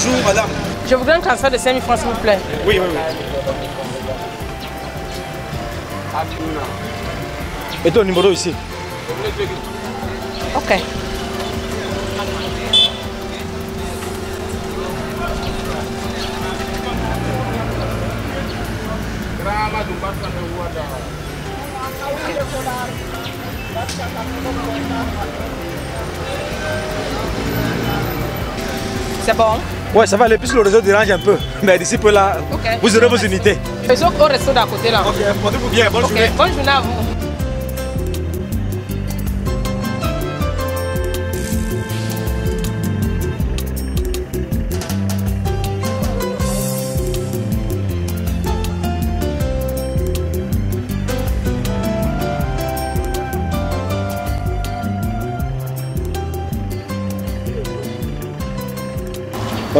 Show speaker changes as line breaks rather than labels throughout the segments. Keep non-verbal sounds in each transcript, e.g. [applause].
Bonjour, madame.
Je voudrais un transfert de 5 000 francs, s'il vous plaît.
Oui, oui, oui. Et ton numéro ici
Ok. C'est bon?
Ouais, ça va aller, plus le réseau dérange un peu. [laughs] Mais d'ici peu là,
Ok.
vous aurez vos unités.
Je suis au resto d'à côté là.
Ok, portez-vous bien, bonne
Ok,
journée.
bonne journée à vous.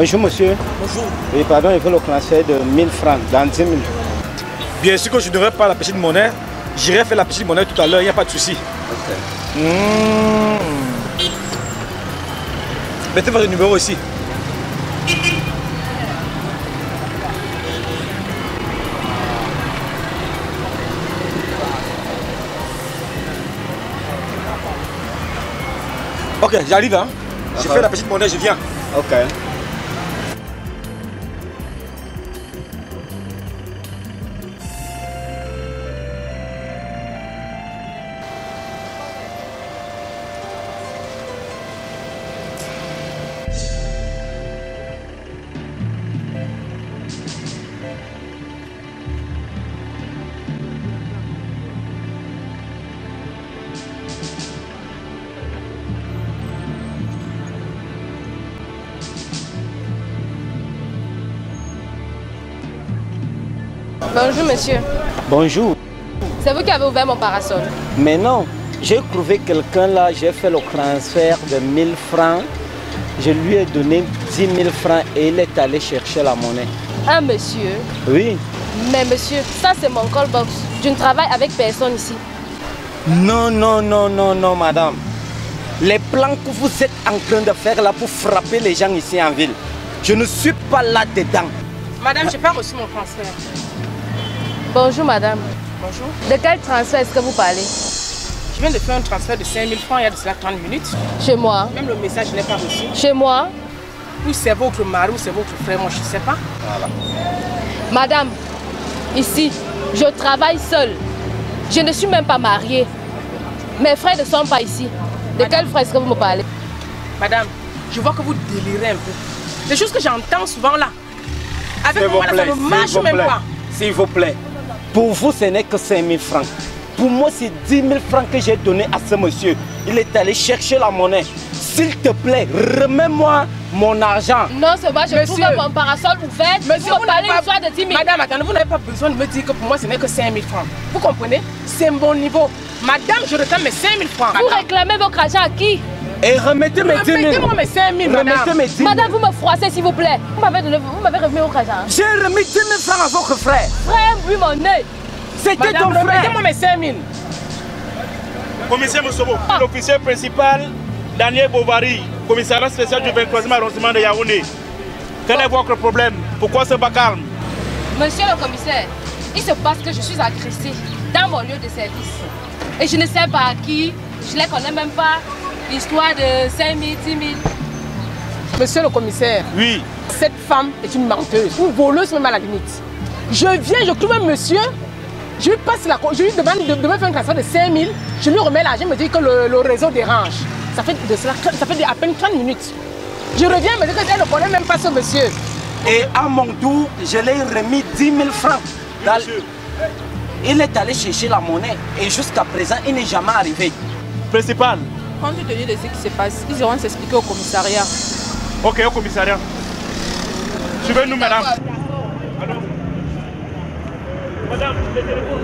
Bonjour monsieur.
Bonjour.
Oui, pardon, il faut le transfert de 1000 francs dans 10 minutes.
Bien sûr que je n'aurai pas la petite monnaie. J'irai faire la petite monnaie tout à l'heure, il n'y a pas de souci. Mmh. Mettez votre numéro ici. Ok, j'arrive. Hein. J'ai fait la petite monnaie, je viens.
Ok.
Bonjour monsieur.
Bonjour.
C'est vous qui avez ouvert mon parasol.
Mais non, j'ai trouvé quelqu'un là, j'ai fait le transfert de 1000 francs. Je lui ai donné 10 000 francs et il est allé chercher la monnaie.
Un monsieur?
Oui.
Mais monsieur, ça c'est mon call box. Je ne travaille avec personne ici.
Non, non, non, non, non, madame. Les plans que vous êtes en train de faire là pour frapper les gens ici en ville, je ne suis pas là-dedans.
Madame, je n'ai pas reçu mon transfert. Bonjour madame. Bonjour. De quel transfert est-ce que vous parlez? Je viens de faire un transfert de 5 000 francs il y a de cela 30 minutes. Chez moi. Même le message, je ne l'ai pas reçu. Chez moi. Ou c'est votre mari ou c'est votre frère, moi je ne sais pas. Madame, ici, je travaille seule. Je ne suis même pas mariée. Mes frères ne sont pas ici. De quel frère est-ce que vous me parlez? Madame, je vois que vous délirez un peu. Les choses que j'entends souvent là. Avec moi, là, ça ne marche même
plaît.
pas.
S'il vous plaît. Pour vous, ce n'est que 5 000 francs. Pour moi, c'est 10 000 francs que j'ai donné à ce monsieur. Il est allé chercher la monnaie. S'il te plaît, remets-moi mon argent.
Non, c'est moi, je
Monsieur.
trouve mon parasol ouvert.
Monsieur,
vous
vous n'avez
une
pas-
histoire de 10 000.
Madame, attendez, vous n'avez pas besoin de me dire que pour moi ce n'est que 5 000 francs. Vous comprenez? C'est mon niveau. Madame, je réclame mes 5 000 francs.
Vous réclamez votre argent à qui?
Et remettez mes 10 000.
Remettez-moi mes 5 000,
Remettez
madame.
mes 10 000.
Madame, vous me froissez s'il vous plaît. Vous m'avez donné, vous m'avez remis votre argent.
J'ai remis 10 000 francs à votre frère.
Frère, vu mon nez.
C'était ton frère.
remettez-moi mes 5 000.
Commissaire Moussobo.
L'officier principal, Daniel Bovary, commissariat spécial du 23e arrondissement de Yaoundé. Quel est votre problème? Pourquoi ce pas calme?
Monsieur le commissaire, il se passe que je suis agressée dans mon lieu de service. Et je ne sais pas à qui, je ne les connais même pas. Histoire de 5 000, 10 000.
Monsieur le commissaire,
Oui.
cette femme est une menteuse, une voleuse même à la limite. Je viens, je trouve un monsieur, je lui passe la je lui demande de, de me faire un transfert de 5 000, je lui remets l'argent, il me dit que le, le réseau dérange. Ça fait, de cela, ça fait à peine 30 minutes. Je reviens, me dit qu'elle ne connaît même pas ce monsieur.
Et à mon tour, je lui ai remis 10 000 francs. Dans-
monsieur.
Il est allé chercher la monnaie et jusqu'à présent, il n'est jamais arrivé.
Principal.
Compte tenu de ce qui se passe, ils iront s'expliquer au commissariat.
Ok, au commissariat. Suivez-nous, madame. Madame, le téléphone.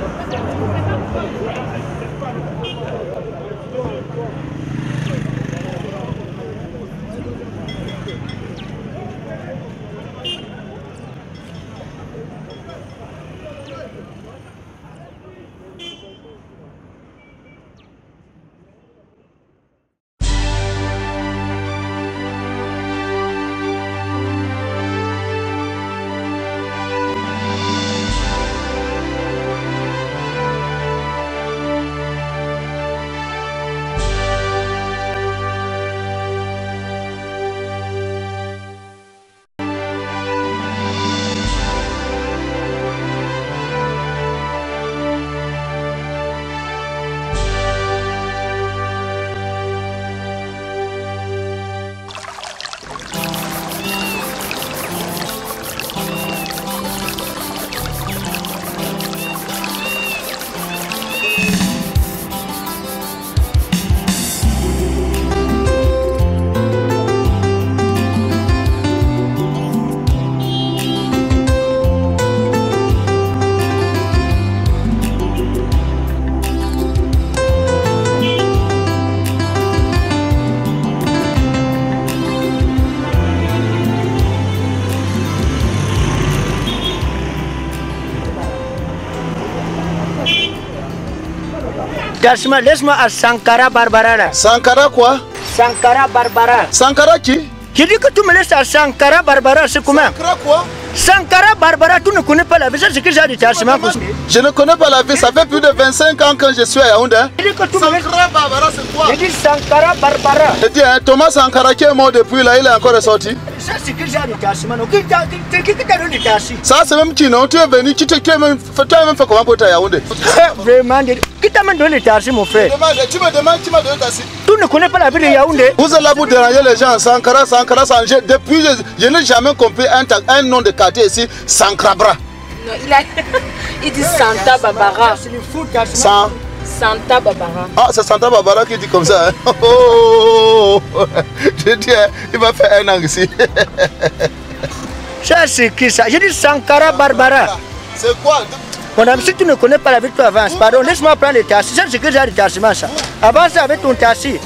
Laisse-moi à Sankara Barbara là.
Sankara quoi?
Sankara Barbara.
Sankara qui?
Qui dit que tu me laisses à Sankara Barbara, c'est comment?
Sankara quoi?
Sankara Barbara, tu ne connais pas la vie, c'est que j'ai détachement.
Je ne connais pas la vie, ça fait plus de 25 ans que je suis à Yaoundé. hein.
Dit.
Sankara Barbara, c'est quoi?
Il dit Sankara Barbara.
Je dis, hein, Thomas Sankara qui est mort depuis là, il est encore ressorti.
T'a t'a
c'est même qui, non Tu es venu, tu, te- tu, as même, tu as même fait comment pour à Yaoundé
Vraiment, qui t'a même donné détachement, mon frère
Tu me demandes, tu m'as donné ta.
Tu ne connais pas la vie de Yaoundé
Vous êtes là pour déranger les gens, Sankara, Sankara, Sankara. Depuis, je, je n'ai jamais compris un, ta- un nom de quartier ici, Sankrabra.
Non, il, a... [laughs] il dit Santa Barbara.
San...
Santa Barbara.
Ah, c'est Santa Barbara qui dit comme ça. hein. [laughs] Oh, oh, oh. Je dis, hein, il va faire un an ici.
Ça, c'est qui ça? J'ai dit Sankara Barbara.
C'est quoi?
Mon ami, si tu ne connais pas la vie, tu avances. Pardon, laisse-moi prendre le taxi. Ça, c'est que j'ai un détachement, ça. Avance avec ton taxi.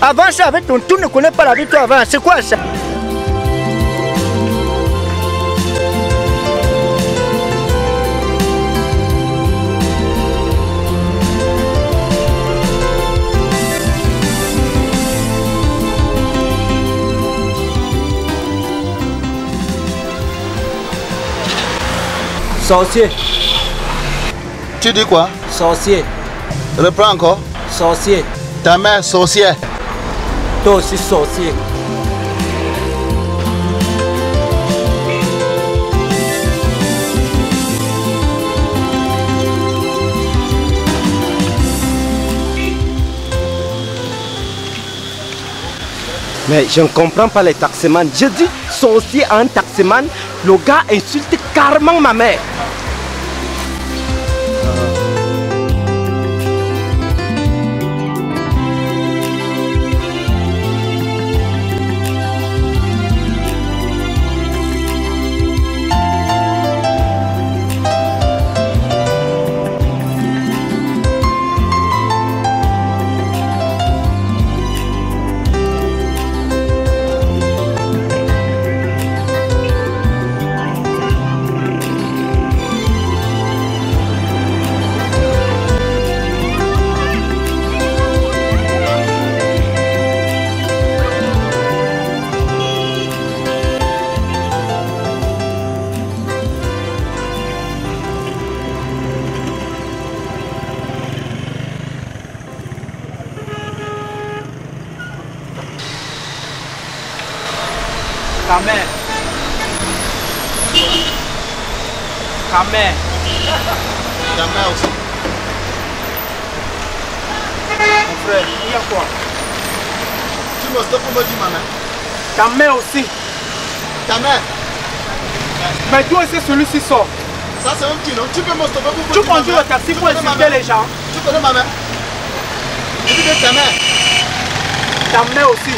Avance avec ton... Tu ne connais pas la vie, tu avances. C'est quoi ça?
Sorcier,
Tu dis quoi?
Sorcier,
Reprends encore?
sorcier.
Ta mère sorcière.
Toi aussi sorcier. Mais je ne comprends pas les taxemans. Je dis sorcier à un taxeman, le gars insulte carrément ma
Aussi.
Mon frère, il y a quoi?
Tu me stoppes pour me dire ma mère.
Ta mère aussi.
Ta mère.
Mais toi aussi, celui-ci sort.
Ça, c'est même qui, non Tu peux me stopper pour me
Tu
dire ma
conduis le taxi
Tu
pour insulter les gens.
Tu connais ma mère Je dis que ta mère.
Ta mère aussi.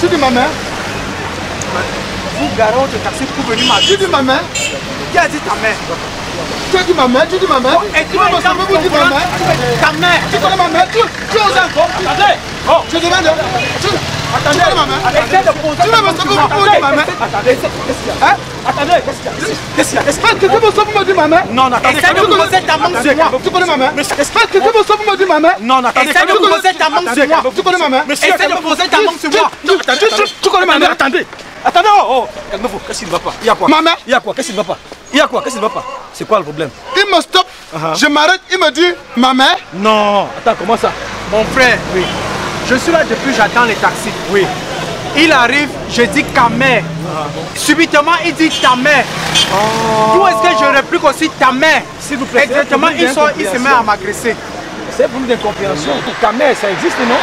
Tu dis ma mère
Vous garez votre taxi pour venir
Tu
m'acheter.
dis ma mère
Qui a dit ta mère
Tu dis ma mère Tu dis ma mère
Et
Tu ma mère
Ta mère
Tu connais ma mère Tu, tu
Attendez. Oh
Je demande. Tu, tu connais Tu
Attendez, qu'est-ce qu'il y a
Hein?
Attendez, qu'est-ce qu'il y a?
Est-ce que tu peux me dire ma mère
Non, non, attendez, même,
poser ta main sur moi. Tu connais ma mère
Monsieur,
Est-ce que tu peux me dire ma mère
Non, non, attendez, même,
poser ta main sur moi. Tu connais ma mère
Monsieur,
Essaye de poser ta main sur moi.
Tu- tu- tu- Tu connais ma mère Attendez. Attendez, oh, oh Calmez-vous, qu'est-ce qui ne va pas? Il y a quoi?
Ma mère
Il y a quoi? Qu'est-ce qui ne va pas? Il y a quoi? Qu'est-ce qui ne va pas? C'est quoi le problème?
Il me stoppe. Je m'arrête. Il me dit ma mère.
Non. Attends, comment ça?
Mon frère, oui. Je suis là depuis, j'attends les taxis.
Oui.
Il arrive, je dis ta mère. Subitement, il dit ta mère. D'où est-ce que je réplique aussi ta mère?
S'il vous plaît,
Exactement, il sort, il se met à m'agresser.
C'est un problème d'incompréhension. Ta mère, ça existe, non?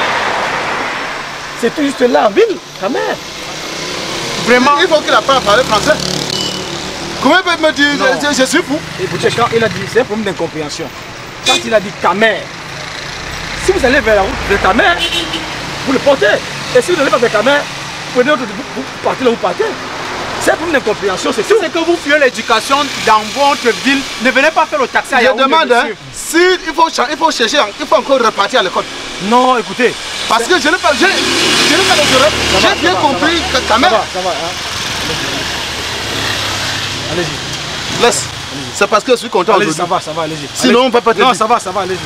C'est tout juste là en ville, ta mère.
Vraiment
Il faut qu'il apprenne à parler français. Comment il peut me dire? Je, je- je suis fou
Écoutez, quand il a dit, c'est un problème d'incompréhension. Quand il a dit ta mère, si vous allez vers la route de ta mère, vous le portez. Et si vous n'allez pas vers ta mère, vous prenez l'autre, vous, partez là où vous partez. C'est pour une incompréhension, c'est
Si
tout.
c'est que vous fuyez l'éducation dans votre ville, ne venez pas faire le taxi à
Je
Yaoundé,
demande, hein, si il faut, il faut chercher, il faut encore repartir à l'école.
Non, écoutez.
Parce que je n'ai pas, je, je n'ai pas. J'ai bien compris que quand
Ça
même.
va, ça va. hein. Allez-y.
Laisse. C'est parce que je suis content
Allez-y, ça va, ça va, allez-y.
Sinon, on peut pas te
Non, ça va, ça va, allez-y.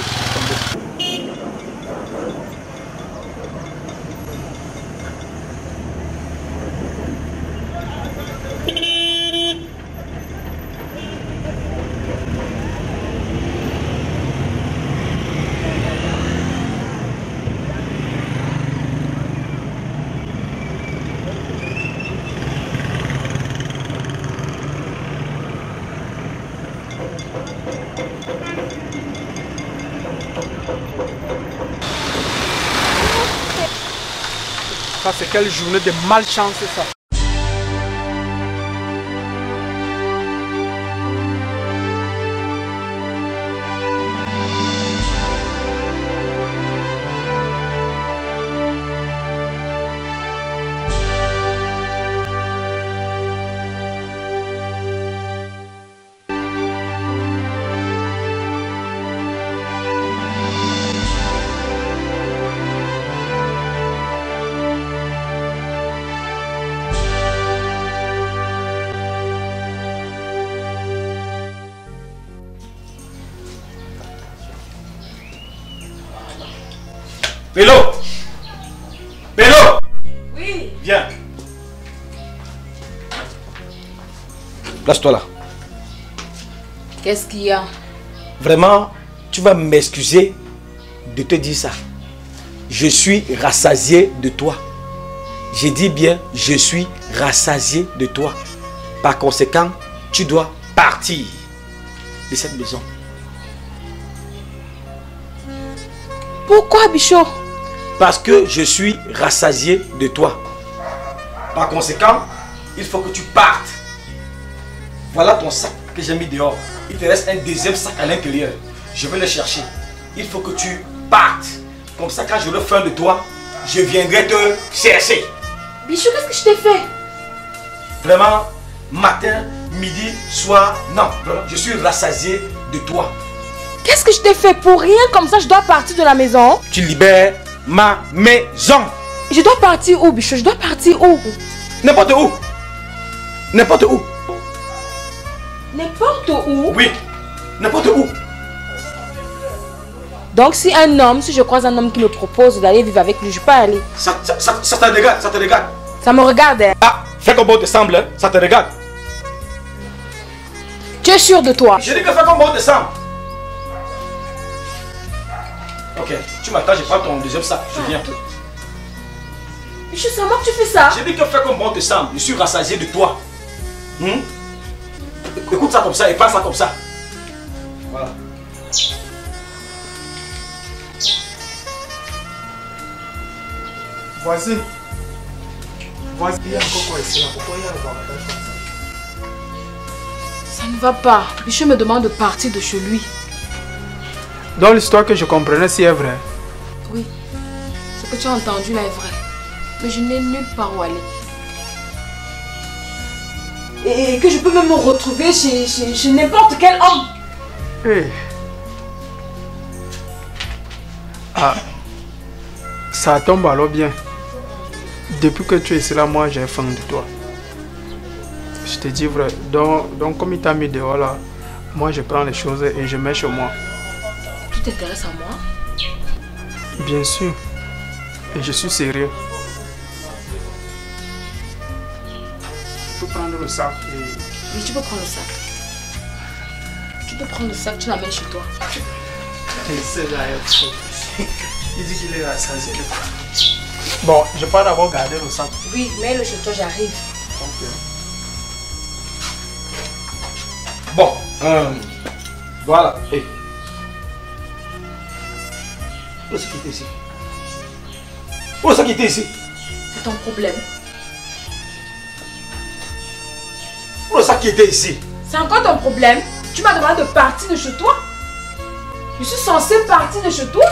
Ça, c'est quelle journée de malchance, ça.
Pélo Pélo Oui Viens. Place-toi là.
Qu'est-ce qu'il y a?
Vraiment, tu vas m'excuser de te dire ça. Je suis rassasié de toi. J'ai dit bien, je suis rassasié de toi. Par conséquent, tu dois partir de cette maison.
Pourquoi, Bichot?
Parce que je suis rassasié de toi. Par conséquent, il faut que tu partes. Voilà ton sac que j'ai mis dehors. Il te reste un deuxième sac à l'intérieur. Je vais le chercher. Il faut que tu partes. Comme ça, quand j'aurai faim de toi, je viendrai te chercher.
Bichot, qu'est-ce que je t'ai fait?
Vraiment, matin, midi, soir, non. Vraiment, je suis rassasié de toi.
Qu'est-ce que je t'ai fait? Pour rien comme ça, je dois partir de la maison
Tu libères ma maison.
Je dois partir où, Bichot? Je dois partir où?
N'importe où. N'importe où.
N'importe où?
Oui. N'importe où.
Donc si un homme, si je croise un homme qui me propose d'aller vivre avec lui, je peux aller.
Ça, ça, ça, ça te regarde, ça te regarde.
Ça me regarde. hein.
Ah, fais comme bon te semble, hein. ça te regarde.
Tu es sûr de toi?
Je dis que fais comme bon te semble. Ok, tu m'attends, je prends ton deuxième sac, je viens.
C'est à moi que tu fais ça
J'ai dit que fais comme bon te semble, je suis rassasié de toi. Hmm? Écoute ça comme ça et passe ça comme ça. Voilà.
Voici. Voici, il y a encore quoi ici là Pourquoi il y a le bavardage comme ça?
Ça ne va pas. Bichot me demande de partir de chez lui.
Dans l'histoire que je comprenais, si est vrai.
Oui. Ce que tu as entendu là est vrai. Mais je n'ai nulle part où aller. Et que je peux même me retrouver chez, chez, chez n'importe quel homme.
Eh. Ah. Ça tombe alors bien. Depuis que tu es ici là, moi j'ai faim de toi. Je te dis vrai. Donc, donc comme il t'a mis dehors là, moi je prends les choses et je mets chez moi.
Tu t'intéresses à moi?
Bien sûr. Et je suis sérieux. Tu peux prendre le sac et...
Oui, tu peux prendre le sac. Tu peux prendre le sac, tu l'amènes chez toi.
Il dit qu'il est rassasié. Bon, je peux d'abord garder le sac.
Oui, mets-le chez toi, j'arrive.
Bon, euh, voilà. Hey. Où est-ce qu'il était ici? Où est-ce qu'il était ici?
C'est ton problème.
Où est-ce qu'il était ici?
C'est encore ton problème. Tu m'as demandé de partir de chez toi. Je suis censée partir de chez toi.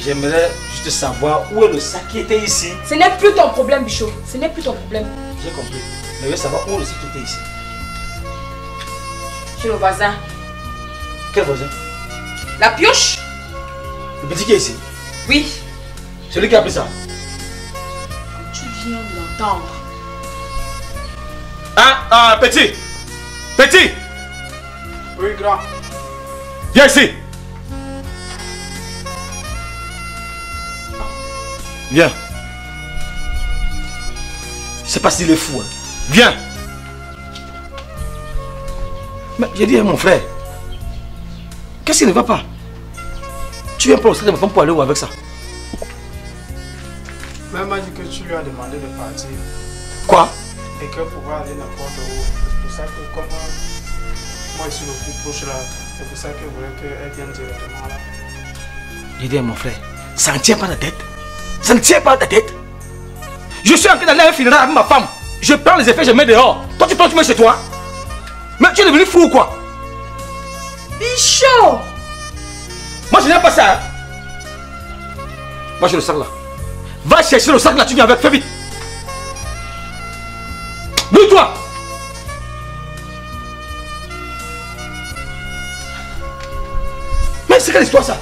J'aimerais juste savoir où est le sac qui était ici.
Ce n'est plus ton problème, Bichot. Ce n'est plus ton problème.
J'ai compris. Mais je veux savoir où le sécurité ici.
Chez le voisin.
Quel voisin?
La pioche?
Le petit qui est ici.
Oui.
Celui qui a pris ça.
Tu viens de l'entendre.
Ah, ah, petit Petit
Oui, grand.
Viens ici Viens. Je sais pas s'il est fou. hein. Viens. Mais j'ai dit à mon frère, qu'est-ce qui ne va pas? Tu viens pas au stade de ma femme pour aller où avec ça?
Même m'a dit que tu lui as demandé de partir
Quoi?
Et qu'elle pouvait aller n'importe où. C'est pour ça que comme moi je suis le plus proche là, c'est pour ça qu'elle voulait qu'elle vienne directement là.
Dit à mon frère, ça ne tient pas la tête. Ça ne tient pas la tête. Je suis en train d'aller à un funérail avec ma femme. Je prends les effets, je mets dehors. Toi, tu prends, tu mets chez toi. Mais tu es devenu fou ou quoi?
Bichot
Moi, je n'aime pas ça. Moi, j'ai le sac là. Va chercher le sac là, tu viens avec, fais vite. Bouge-toi Mais c'est quelle histoire ça?